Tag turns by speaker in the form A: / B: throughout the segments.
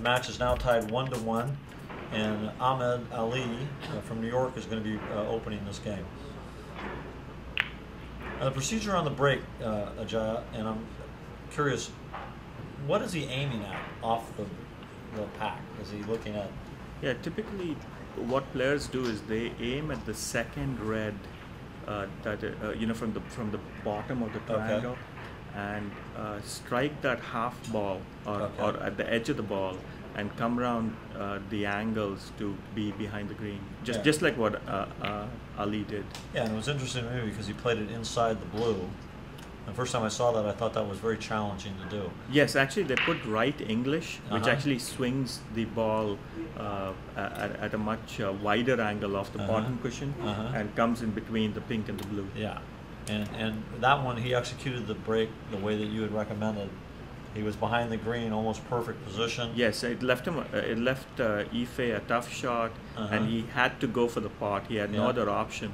A: The match is now tied one to one, and Ahmed Aly uh, from New York is going to be uh, opening this game. Now, the procedure on the break, uh, Ajeya, and I'm curious, what is he aiming at off the, the pack? Is he looking at?
B: Yeah, typically, what players do is they aim at the second red, uh, that uh, you know from the from the bottom of the triangle, okay. And uh, strike that half ball or, okay. or at the edge of the ball, and come around uh, the angles to be behind the green, just yeah. just like what uh, uh, Aly did.
A: Yeah, and it was interesting to me because he played it inside the blue. The first time I saw that, I thought that was very challenging to do.
B: Yes, actually, they put right English, which uh-huh. actually swings the ball uh, at, at, a much uh, wider angle off the uh-huh. bottom cushion uh-huh. and comes in between the pink and the blue.
A: Yeah, and and that one he executed the break the way that you had recommended he was behind the green, almost perfect position.
B: Yes, it left him. Uh, it left uh, Yi Fei a tough shot, uh-huh. and he had to go for the pot. He had yeah. no other option,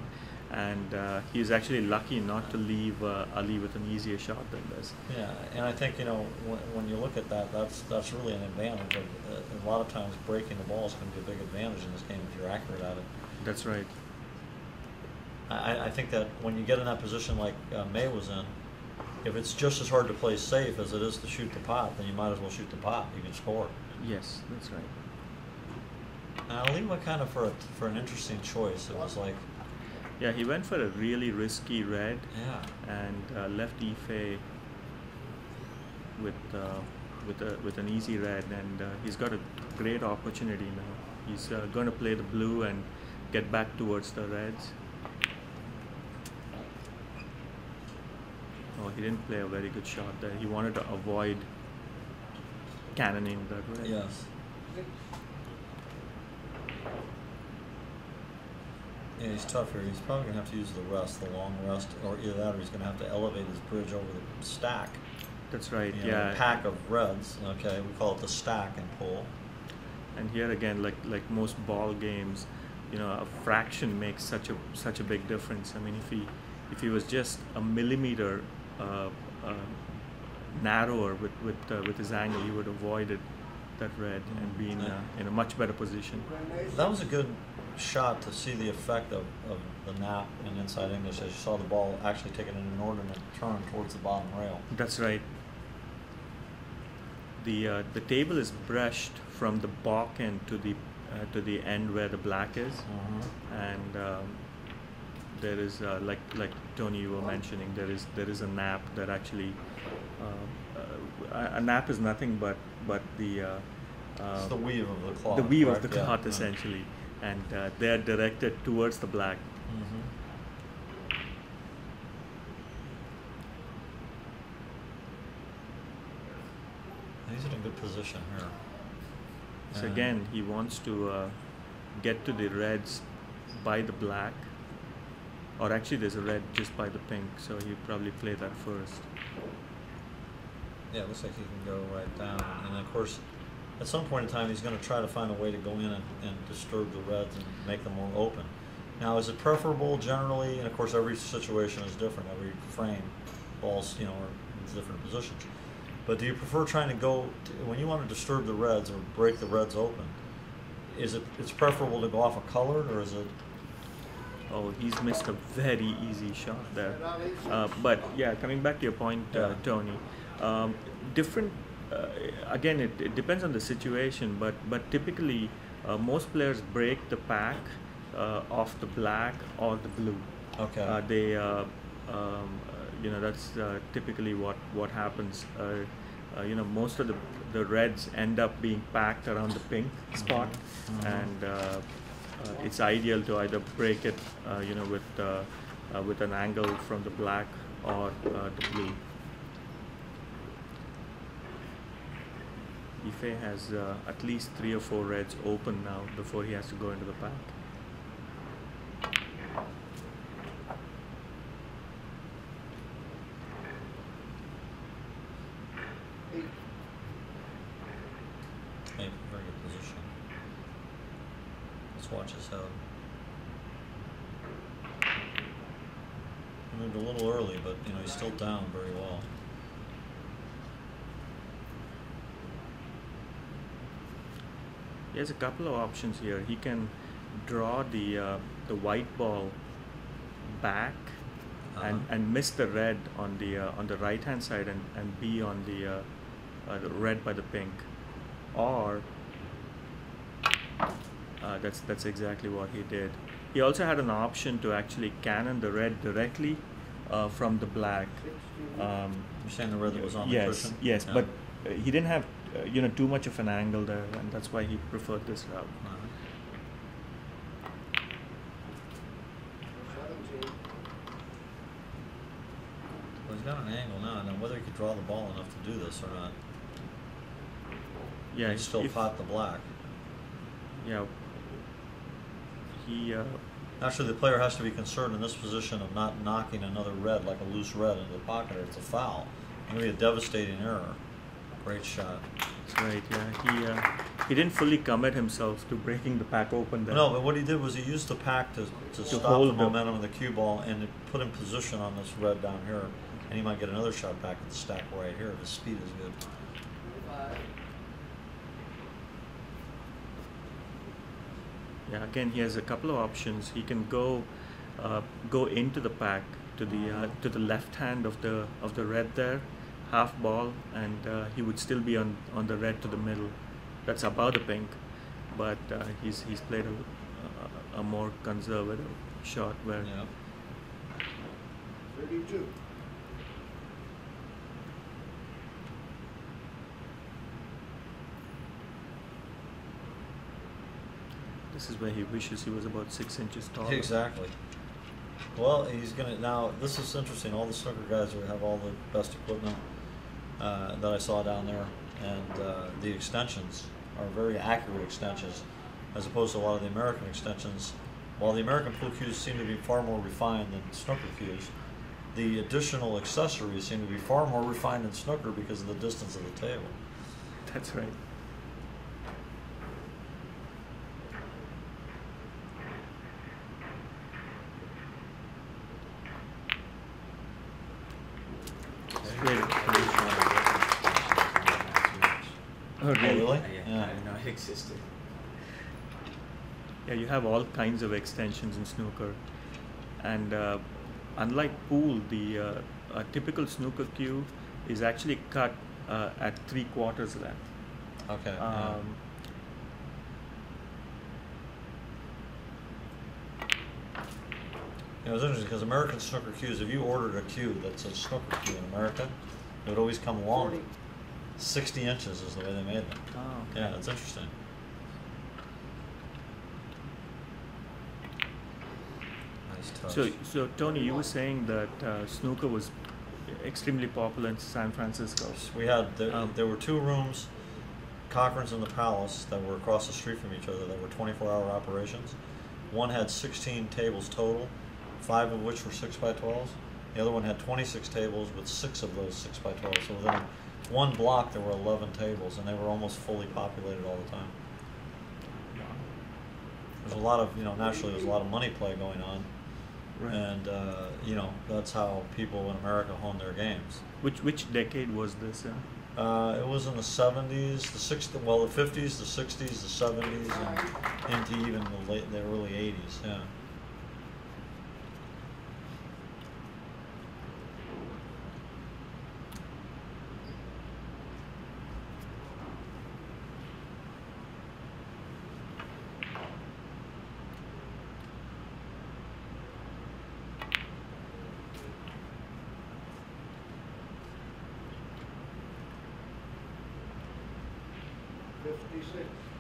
B: and uh, was actually lucky not to leave uh, Aly with an easier shot than this.
A: Yeah, and I think you know when, when you look at that, that's that's really an advantage. Uh, a lot of times, breaking the ball is going to be a big advantage in this game if you're accurate at it.
B: That's right.
A: I, I think that when you get in that position like uh, Mei was in if it's just as hard to play safe as it is to shoot the pot, then you might as well shoot the pot. You can score.
B: Yes, that's right.
A: Now, Aly went kind of for a, for an interesting choice. It was like.
B: Yeah, he went for a really risky red.
A: Yeah.
B: And uh, left Yi Fei with uh, with a with an easy red, and uh, he's got a great opportunity now. He's uh, going to play the blue and get back towards the reds. Oh, he didn't play a very good shot there. He wanted to avoid cannoning that way.
A: Yes. Yeah, he's tough here. He's probably going to have to use the rest, the long rest, or either that or he's going to have to elevate his bridge over the stack.
B: That's right,
A: you know,
B: yeah.
A: A pack of reds, okay, we call it the stack and pull.
B: And here again, like like most ball games, you know, a fraction makes such a such a big difference. I mean, if he if he was just a millimeter narrower with with uh, with his angle, he would have avoided that red and be in a, in a much better position.
A: That was a good shot to see the effect of, of the nap in inside English as you saw the ball actually taking an inordinate turn towards the bottom rail.
B: That's right. The uh, the table is brushed from the back end to the uh, to the end where the black is,
A: mm-hmm.
B: and um, there is uh, like like Tony you were mentioning there is there is a nap that actually uh, uh a nap is nothing but but the uh,
A: uh, the weave of the cloth
B: the weave of the cloth yeah. essentially and they are directed towards the black
A: mm-hmm. He's in a good position here.
B: So again, he wants to get to the reds by the black or actually, there's a red just by the pink, so you probably play that first.
A: Yeah, it looks like he can go right down. And of course, at some point in time, he's going to try to find a way to go in and, and disturb the reds and make them more open. Now, is it preferable generally? And of course, every situation is different. Every frame, balls, you know, are in different positions. But do you prefer trying to go to, when you want to disturb the reds or break the reds open? Is it it's preferable to go off a colored or is it
B: Oh, he's missed a very easy shot there. Uh, but yeah, coming back to your point, uh, Tony, um, different. Uh, again, it, it, depends on the situation, but but typically uh, most players break the pack uh, off the black or the blue.
A: Okay.
B: Uh, they, um, you know, that's typically what what happens. you know, most of the the reds end up being packed around the pink spot, mm-hmm. and uh, it's ideal to either break it, uh, you know, with uh, with an angle from the black or the blue. Yi Fei has uh, at least three or four reds open now before he has to go into the pack.
A: Watch his head. He moved a little early, but you know he's still down very well.
B: He has a couple of options here. He can draw the uh, the white ball back and,
A: Uh-huh.
B: and miss the red on the uh, on the right hand side and, and be on the, uh, uh, the red by the pink, or uh, that's that's exactly what he did. He also had an option to actually cannon the red directly uh, from the black. Um,
A: You're saying the red was on the
B: yes,
A: cushion?
B: yes,
A: Yeah.
B: but uh, he didn't have uh, you know too much of an angle there, and that's why he preferred this route.
A: Uh-huh. Well, he's got an angle now. Now, whether he could draw the ball enough to do this or not,
B: Yeah,
A: he'd still pot the black.
B: Yeah. He uh,
A: Actually, the player has to be concerned in this position of not knocking another red, like a loose red, into the pocket, or it's a foul. It would be a devastating error. Great shot.
B: that's right. Yeah, he uh, he didn't fully commit himself to breaking the pack open there.
A: No, but what he did was he used the pack to, to, stop the momentum of the cue ball and to put in position on this red down here. And he might get another shot back at the stack right here. if His speed is good.
B: Yeah, again, he has a couple of options. He can go uh, go into the pack to the uh, to the left hand of the of the red there, half ball, and uh, he would still be on on the red to the middle. That's above the pink, but uh, he's he's played a, a, a more conservative shot where
A: Yeah.
C: Thirty-two.
B: This is where he wishes he was about six inches taller.
A: Exactly. Well, he's gonna now. This is interesting. All the snooker guys who have all the best equipment uh, that I saw down there, and uh, the extensions are very accurate extensions, as opposed to a lot of the American extensions. While the American pool cues seem to be far more refined than snooker cues, the additional accessories seem to be far more refined than snooker because of the distance of the table.
B: That's right. Great. Oh,
A: Oh,
B: really?
A: really?
D: Yeah,
A: Yeah.
D: I didn't know it existed.
B: Yeah, you have all kinds of extensions in snooker, and uh, unlike pool, the uh, a typical snooker cue is actually cut uh, at three quarters length.
A: Okay. yeah.
B: Um,
A: You know, it's interesting because American snooker cues, if you ordered a cue that's a snooker cue in America, it would always come along.
C: Forty.
A: 60 inches is the way they made them.
B: oh, okay.
A: Yeah, that's interesting. Nice touch.
B: So, so Tony, you were saying that uh, snooker was extremely popular in San Francisco.
A: we had, there,
B: Um,
A: there were two rooms, Cochran's and the Palace, that were across the street from each other that were 24 hour operations. One had 16 tables total, five of which were 6 by 12s. The other one had 26 tables with six of those 6 by 12s. So within one block, there were 11 tables, and they were almost fully populated all the time. There's a lot of, you know, naturally, there's a lot of money play going on.
B: Right.
A: And, uh, you know, that's how people in America hone their games.
B: Which which decade was this? in?
A: Uh, it was in the 70s, the 60s, well, the 50s, the 60s, the 70s, and into even the late, the early 80s. Yeah.
C: Fifty-six.